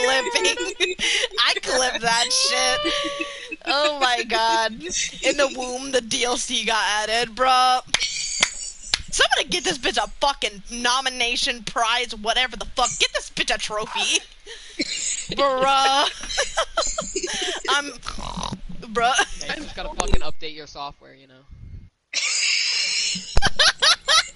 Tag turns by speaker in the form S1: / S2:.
S1: clipping. I clip that shit. Oh my god. In the womb, the DLC got added, bruh. Somebody get this bitch a fucking nomination, prize, whatever the fuck. Get this bitch a trophy. Bruh. I'm. Bruh.
S2: Yeah, you just gotta fucking update your software, you know.